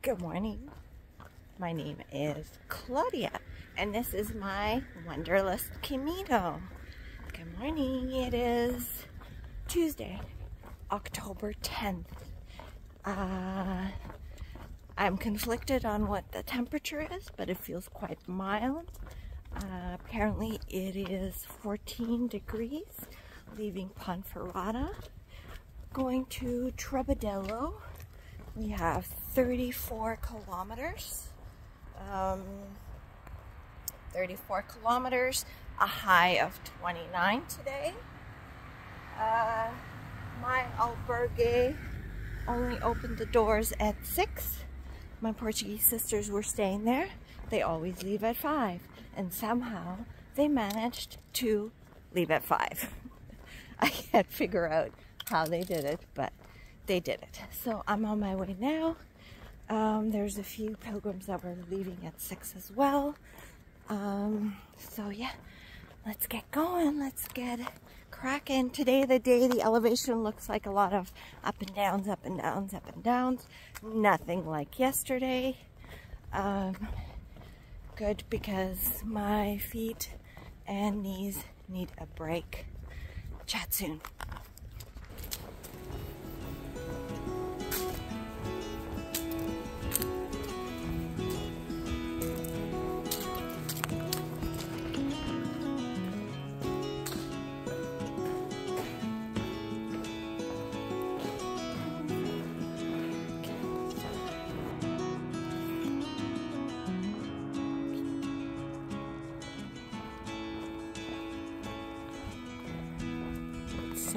Good morning. My name is Claudia, and this is my Wanderlust Camino. Good morning. It is Tuesday, October 10th. Uh, I'm conflicted on what the temperature is, but it feels quite mild. Uh, apparently it is 14 degrees, leaving Ponferrada, going to Trabadelo. We have 34 kilometers. Um, 34 kilometers, a high of 29 today. Uh, my albergue only opened the doors at 6. My Portuguese sisters were staying there. They always leave at 5. And somehow they managed to leave at 5. I can't figure out how they did it, but they did it. So I'm on my way now. Um, there's a few pilgrims that were leaving at 6 as well. Um, so yeah, let's get going. Let's get cracking. Today, the day, the elevation looks like a lot of up and downs, up and downs, up and downs. Nothing like yesterday. Um, good because my feet and knees need a break. Chat soon.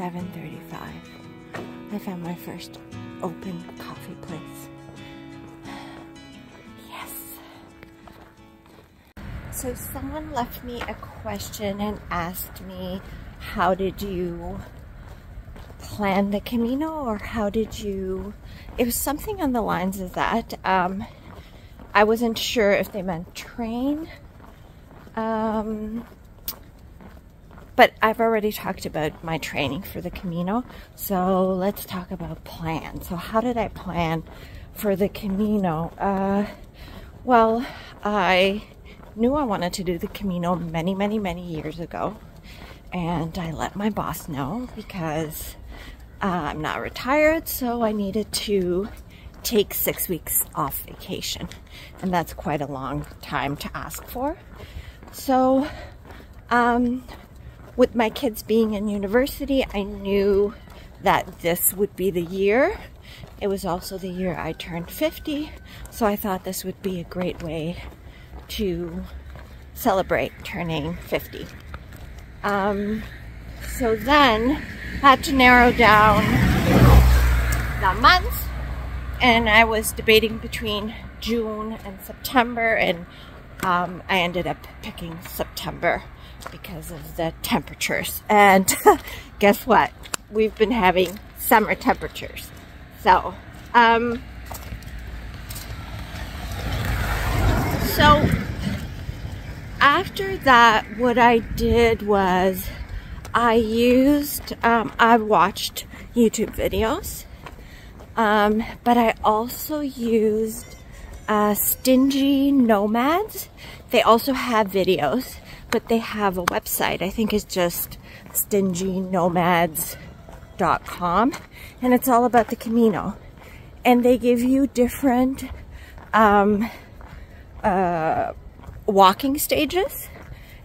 7.35. I found my first open coffee place. Yes. So someone left me a question and asked me, how did you plan the Camino or how did you... It was something on the lines of that. Um, I wasn't sure if they meant train. Um, but I've already talked about my training for the Camino, so let's talk about plan. So how did I plan for the Camino? Uh, well, I knew I wanted to do the Camino many, many, many years ago, and I let my boss know because uh, I'm not retired, so I needed to take six weeks off vacation, and that's quite a long time to ask for. So, um, with my kids being in university, I knew that this would be the year. It was also the year I turned 50, so I thought this would be a great way to celebrate turning 50. Um, so then had to narrow down the months and I was debating between June and September and um, I ended up picking September because of the temperatures. And guess what? We've been having summer temperatures. So, um, so after that, what I did was I used, um, I watched YouTube videos, um, but I also used uh, Stingy Nomads. They also have videos but they have a website. I think it's just stingynomads.com and it's all about the Camino. And they give you different um, uh, walking stages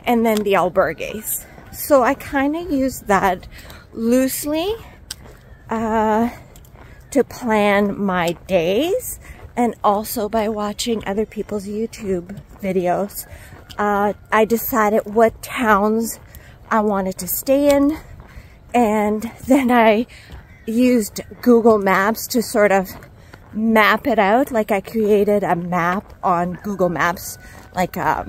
and then the albergues. So I kind of use that loosely uh, to plan my days and also by watching other people's YouTube videos uh, I decided what towns I wanted to stay in. And then I used Google Maps to sort of map it out. Like I created a map on Google Maps, like a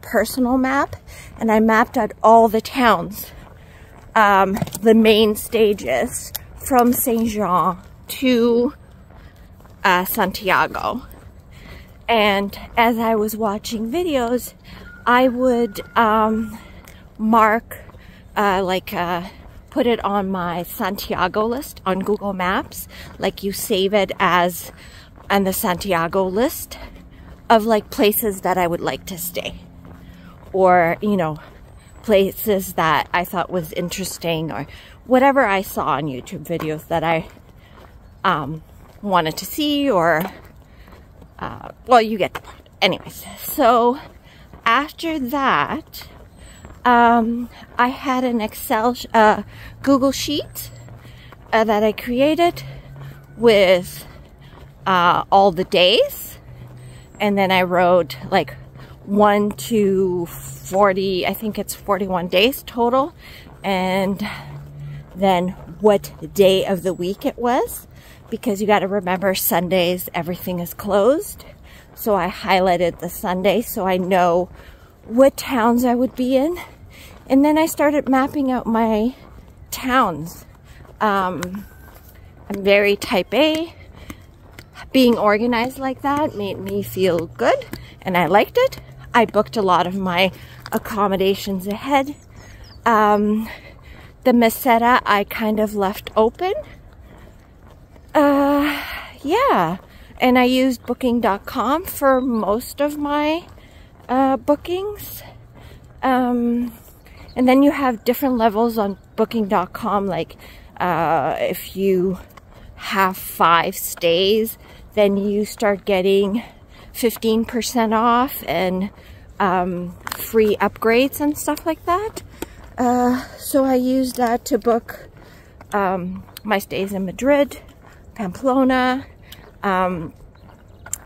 personal map. And I mapped out all the towns, um, the main stages from Saint Jean to uh, Santiago. And as I was watching videos, I would um, mark, uh, like, uh, put it on my Santiago list on Google Maps. Like you save it as on the Santiago list of like places that I would like to stay or, you know, places that I thought was interesting or whatever I saw on YouTube videos that I um, wanted to see or, uh, well, you get the point. Anyways, so after that, um, I had an Excel, uh, Google Sheet uh, that I created with uh, all the days. And then I wrote like 1 to 40, I think it's 41 days total. And then what day of the week it was. Because you got to remember Sundays, everything is closed. So I highlighted the Sunday so I know what towns I would be in. And then I started mapping out my towns. Um, I'm very type A. Being organized like that made me feel good and I liked it. I booked a lot of my accommodations ahead. Um, the Meseta I kind of left open. Uh, yeah. And I used booking.com for most of my uh, bookings. Um, and then you have different levels on booking.com. Like uh, if you have five stays, then you start getting 15% off and um, free upgrades and stuff like that. Uh, so I used that to book um, my stays in Madrid, Pamplona. Um,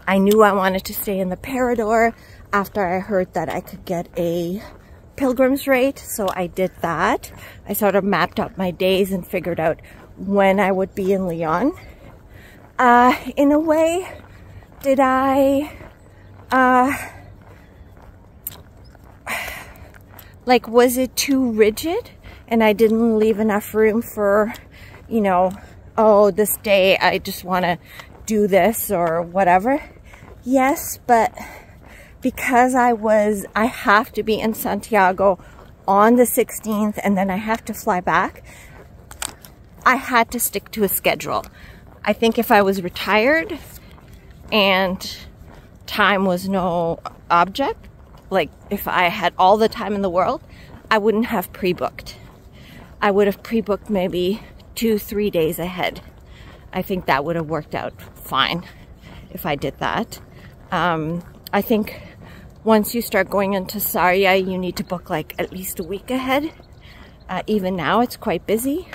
I knew I wanted to stay in the Parador after I heard that I could get a pilgrim's rate, so I did that. I sort of mapped out my days and figured out when I would be in Leon. Uh, in a way, did I, uh, like, was it too rigid and I didn't leave enough room for, you know, oh, this day I just want to do this or whatever? Yes, but because I was, I have to be in Santiago on the 16th and then I have to fly back, I had to stick to a schedule. I think if I was retired and time was no object, like if I had all the time in the world, I wouldn't have pre-booked. I would have pre-booked maybe two, three days ahead. I think that would have worked out fine if I did that. Um, I think once you start going into Sarria, you need to book like at least a week ahead. Uh, even now, it's quite busy.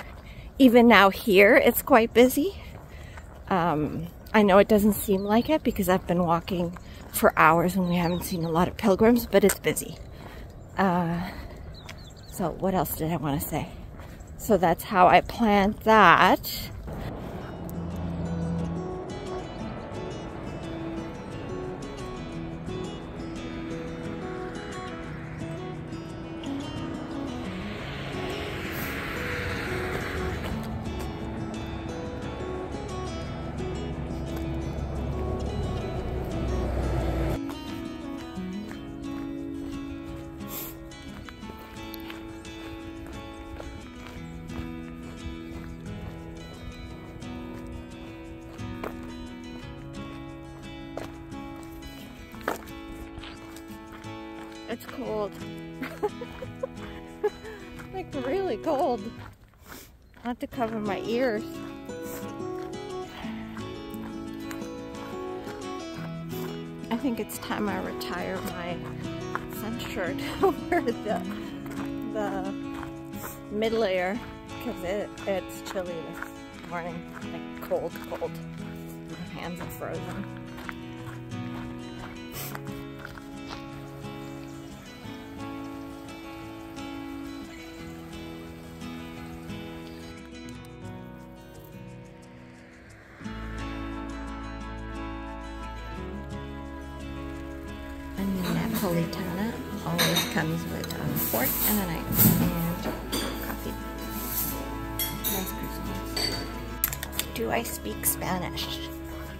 Even now here, it's quite busy. Um, I know it doesn't seem like it because I've been walking for hours and we haven't seen a lot of pilgrims, but it's busy. Uh, so what else did I want to say? So that's how I planned that. It's cold. like really cold. I have to cover my ears. I think it's time I retire my sun shirt over the the mid layer because it, it's chilly this morning. Like cold, cold. My hands are frozen. Spanish?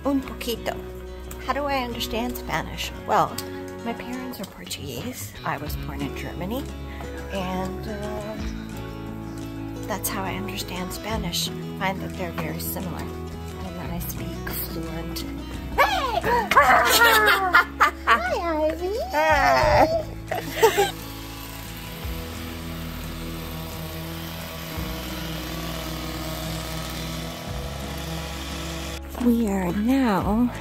Un poquito. How do I understand Spanish? Well, my parents are Portuguese. I was born in Germany. And uh, that's how I understand Spanish. I find that they're very similar. And then I speak fluent Hey! Hi, Ivy. we are now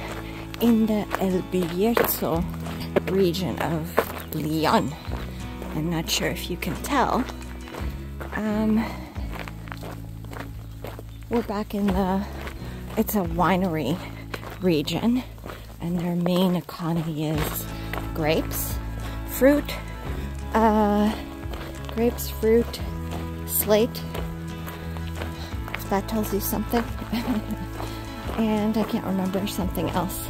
in the El Bierzo region of Leon. I'm not sure if you can tell. Um, we're back in the, it's a winery region, and their main economy is grapes, fruit, uh, grapes, fruit, slate. If that tells you something. and I can't remember something else.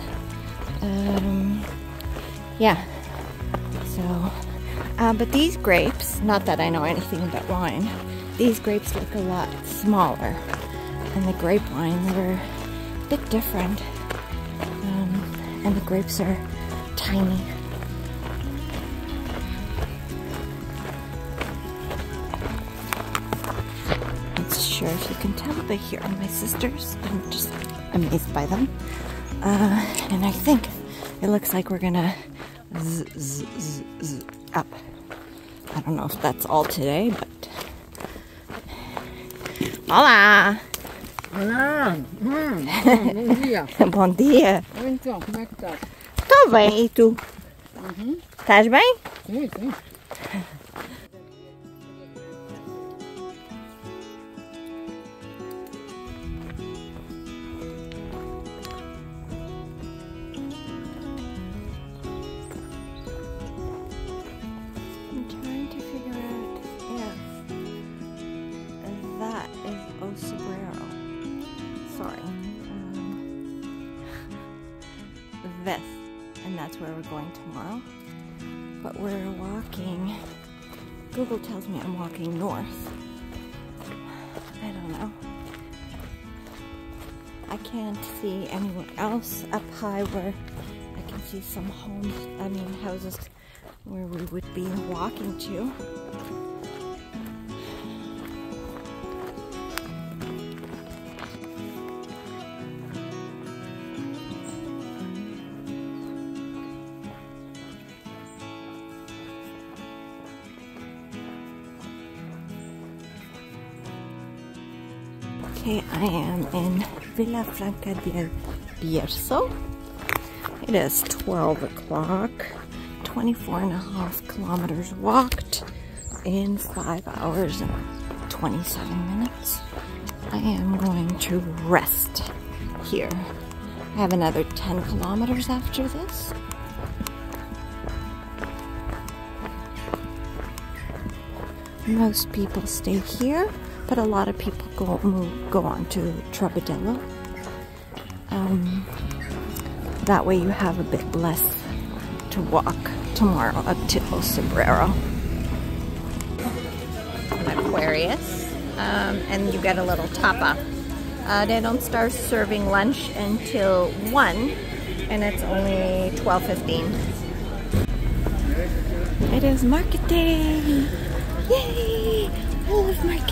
Um, yeah. So, uh, but these grapes, not that I know anything about wine, these grapes look a lot smaller. And the grape wines are a bit different. Um, and the grapes are tiny. Sure if you can tell, but here are my sisters. I'm just amazed by them. Uh, and I think it looks like we're gonna z z z z up. I don't know if that's all today, but. Hola! Olá! Hum, bom dia! Bom dia! Então, como é que tá? Tô bem, e tu? Uhum. Estás bem? Sim, sim. Where we're going tomorrow. But we're walking. Google tells me I'm walking north. I don't know. I can't see anywhere else up high where I can see some homes, I mean houses where we would be walking to. Okay, I am in Villafranca del Bierzo. It is 12 o'clock. 24 and a half kilometers walked in 5 hours and 27 minutes. I am going to rest here. I have another 10 kilometers after this. Most people stay here, but a lot of people go move, go on to Trabadelo. Um, that way you have a bit less to walk tomorrow up to O Cebreiro. An Aquarius, um, and you get a little tapa. Uh, they don't start serving lunch until 1, and it's only 12.15. It is market day! Yay! I love market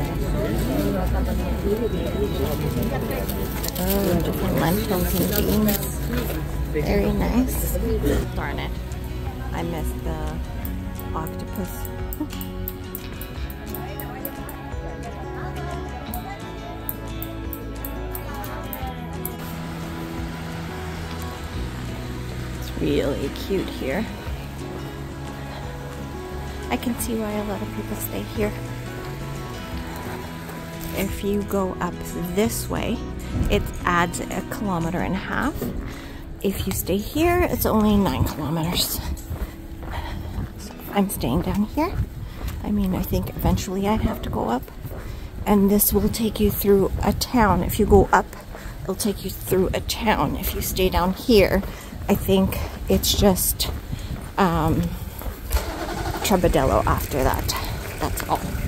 Oh, different lentils and beans. Very nice. Darn it. I missed the octopus. It's really cute here. I can see why a lot of people stay here. If you go up this way, it adds a kilometer and a half. If you stay here, it's only nine kilometers. So I'm staying down here. I mean, I think eventually I have to go up. And this will take you through a town. If you go up, it'll take you through a town. If you stay down here, I think it's just um, after that. That's all.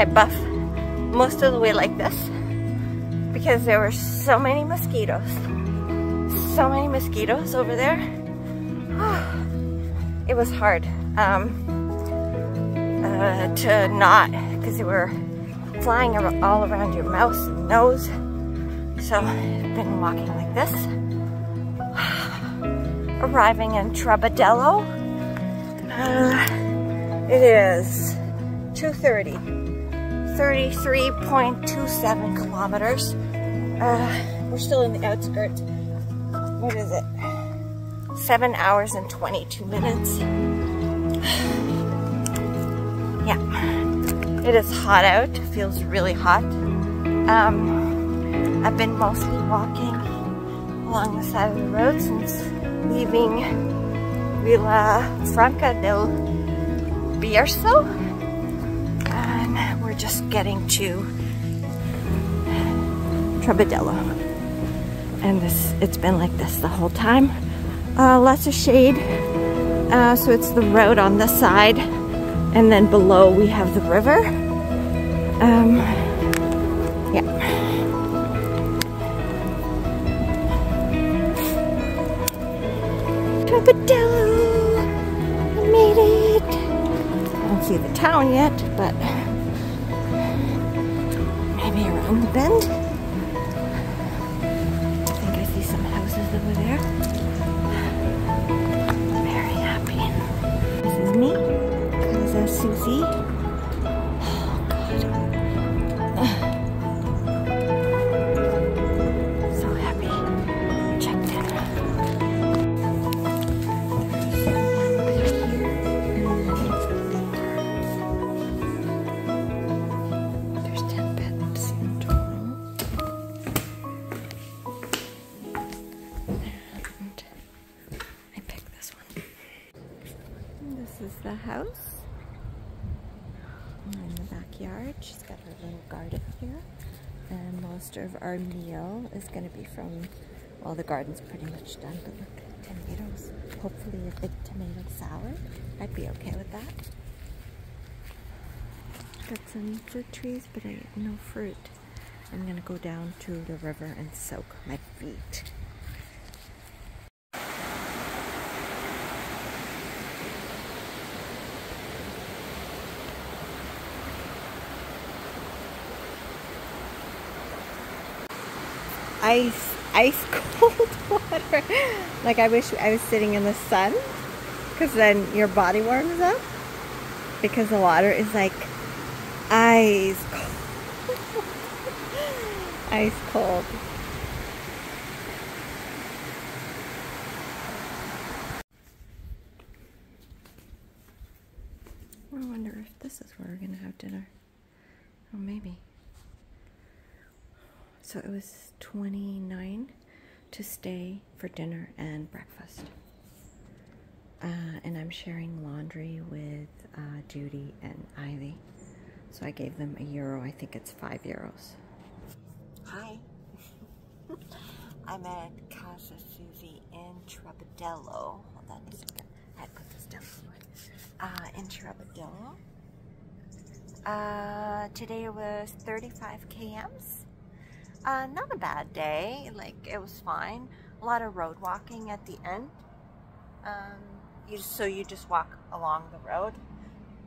My buff most of the way like this because there were so many mosquitoes. So many mosquitoes over there. It was hard um, uh, to not, because they were flying all around your mouth and nose. So I've been walking like this. Arriving in Trabadelo. Uh, it is 2.30. 33.27 kilometers. Uh, we're still in the outskirts. What is it? Seven hours and 22 minutes. yeah. It is hot out. Feels really hot. Um, I've been mostly walking along the side of the road since leaving Villa Franca del Bierzo. Just getting to Trabadelo. And this, it's been like this the whole time. Uh, lots of shade. Uh, so it's the road on this side. And then below we have the river. Um, yeah. Trabadelo! I made it! I don't see the town yet, but the bend. I think I see some houses over there. Very happy. This is me. This is uh, Susi. In the backyard. She's got her little garden here. And most of our meal is going to be from, well, the garden's pretty much done, but look, tomatoes. Hopefully a big tomato salad. I'd be okay with that. Got some fruit trees, but I no fruit. I'm gonna go down to the river and soak my feet. Ice, ice cold water. like I wish I was sitting in the sun, because then your body warms up. Because the water is like ice cold. ice cold. I wonder if this is where we're gonna have dinner. Or maybe. So it was 29 to stay for dinner and breakfast. Uh, and I'm sharing laundry with uh, Judy and Ivy. So I gave them a euro. I think it's five euros. Hi. I'm at Casa Susi in Trabadelo. Hold on a second. I put this down. Uh, in Trabadelo. Uh, today it was 35 kms. Uh, not a bad day. Like, it was fine. A lot of road walking at the end. Um, you, so you just walk along the road.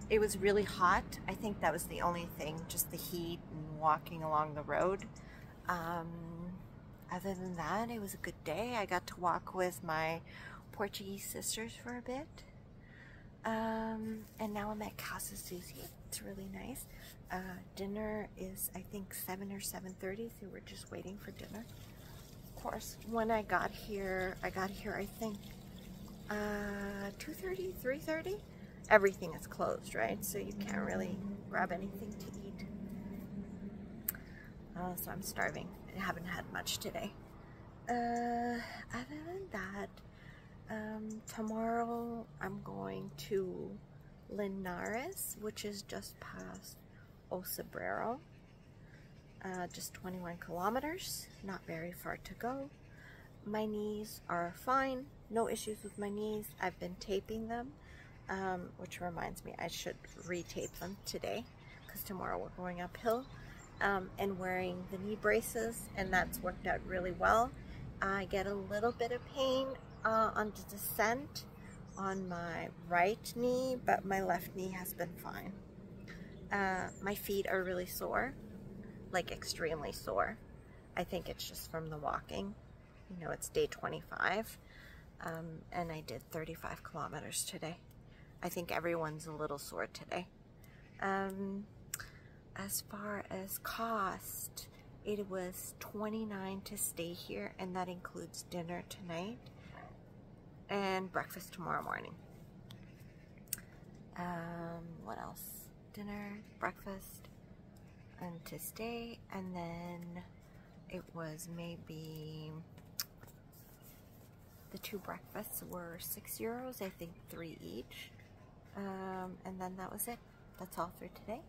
It was really hot. I think that was the only thing, just the heat and walking along the road. Um, other than that, it was a good day. I got to walk with my Portuguese sisters for a bit. Um, and now I'm at Casa Susi. It's really nice. Uh, dinner is I think 7 or 7.30, so we're just waiting for dinner. Of course, when I got here, I got here I think uh, 2.30, 3.30. Everything is closed, right? So you can't really grab anything to eat. Uh, so I'm starving. I haven't had much today. Uh, other than that, um, tomorrow I'm going to Linares, which is just past O Cebreiro. Uh, just 21 kilometers, not very far to go. My knees are fine, no issues with my knees. I've been taping them, um, which reminds me I should retape them today because tomorrow we're going uphill. Um, and wearing the knee braces, and that's worked out really well. I get a little bit of pain uh, on the descent on my right knee, but my left knee has been fine. Uh, my feet are really sore, like extremely sore. I think it's just from the walking. You know, it's day 25, um, and I did 35 kilometers today. I think everyone's a little sore today. Um, as far as cost, it was 29 to stay here, and that includes dinner tonight and breakfast tomorrow morning. Um, what else? Dinner, breakfast, and to stay, and then it was maybe the two breakfasts were six euros, I think three each. Um, and then that was it. That's all for today.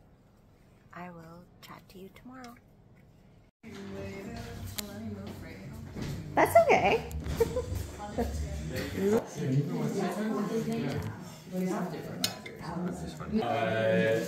I will chat to you tomorrow. That's okay. uh,